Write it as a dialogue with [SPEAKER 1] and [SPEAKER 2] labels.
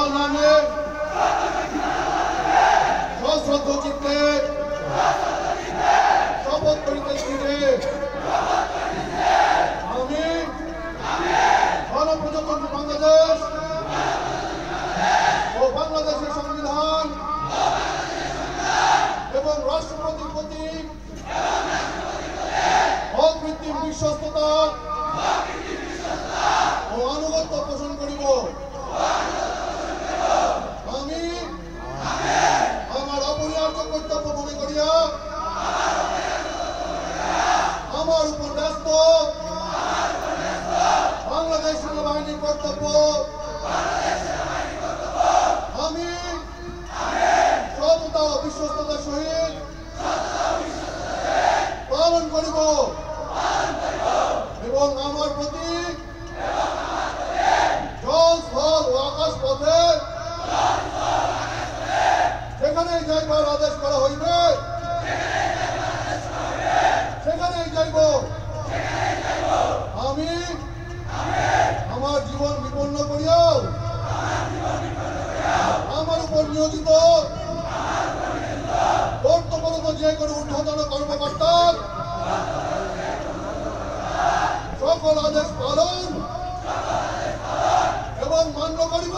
[SPEAKER 1] bağlanır. বিশ্বস্ততার সহিত পালন করিব। এবং আমার প্রতি জল, স্থল ও আকাশ পথে যেখানেই যাইবার আদেশ করা হইবে, সেখানেই যাইব। আমি আমার জীবন বিপন্ন করিয়াও আমার উপর নিয়োজিত যে কোনো ঊর্ধ্বতন কর্মকর্তার সকল আদেশ পালন এবং মান্য করিব।